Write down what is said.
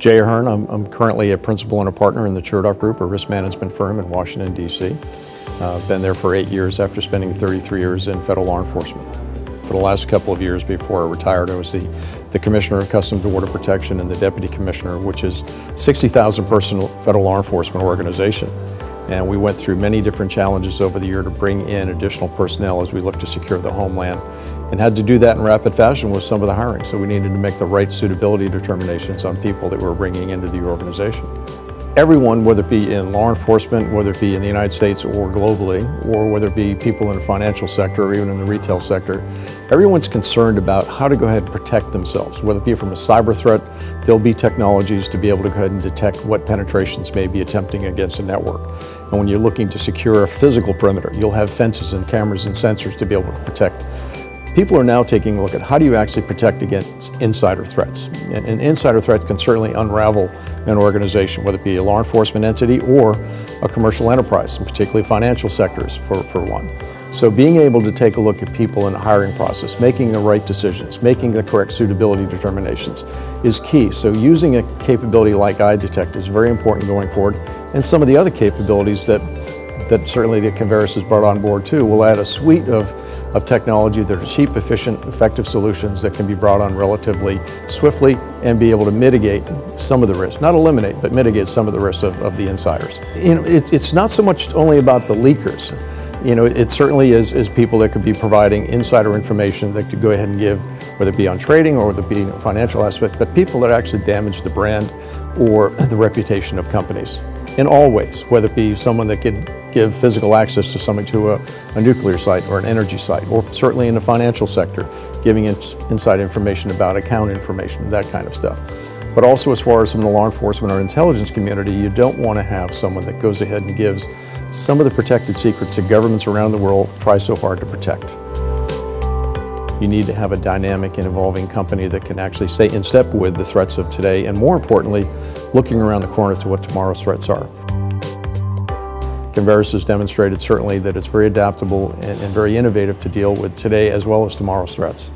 Jay Ahern, I'm, I'm, currently a principal and a partner in the Chertoff Group, a risk management firm in Washington, D.C. Uh, I've been there for eight years after spending 33 years in federal law enforcement. For the last couple of years before I retired, I was the, the Commissioner of Customs and Border Protection and the Deputy Commissioner, which is 60,000 person federal law enforcement organization. And we went through many different challenges over the year to bring in additional personnel as we look to secure the homeland and had to do that in rapid fashion with some of the hiring. So we needed to make the right suitability determinations on people that we're bringing into the organization. Everyone, whether it be in law enforcement, whether it be in the United States or globally, or whether it be people in the financial sector or even in the retail sector, everyone's concerned about how to go ahead and protect themselves, whether it be from a cyber threat, there'll be technologies to be able to go ahead and detect what penetrations may be attempting against a network. And when you're looking to secure a physical perimeter, you'll have fences and cameras and sensors to be able to protect People are now taking a look at how do you actually protect against insider threats. And, and, insider threats can certainly unravel an organization, whether it be a law enforcement entity or a commercial enterprise, and particularly financial sectors for, for one. So being able to take a look at people in the hiring process, making the right decisions, making the correct suitability determinations is key. So using a capability like EyeDetect is very important going forward. And some of the other capabilities that, that certainly the Converus has brought on board too will add a suite of of technology that are cheap, efficient, effective solutions that can be brought on relatively swiftly and be able to mitigate some of the risk. Not eliminate, but mitigate some of the risks of, of the insiders. You know, it's, it's not so much only about the leakers. You know, it certainly is, is people that could be providing insider information that could go ahead and give, whether it be on trading or whether it be a financial aspect, but people that actually damage the brand or the reputation of companies in all ways, whether it be someone that could give physical access to somebody to a, a nuclear site or an energy site, or certainly in the financial sector, giving ins inside information about account information, that kind of stuff. But also as far as from the law enforcement or intelligence community, you don't want to have someone that goes ahead and gives some of the protected secrets that governments around the world try so hard to protect. You need to have a dynamic and evolving company that can actually stay in step with the threats of today and more importantly, looking around the corner to what tomorrow's threats are. Converus has demonstrated certainly that it's very adaptable and, and very innovative to deal with today as well as tomorrow's threats.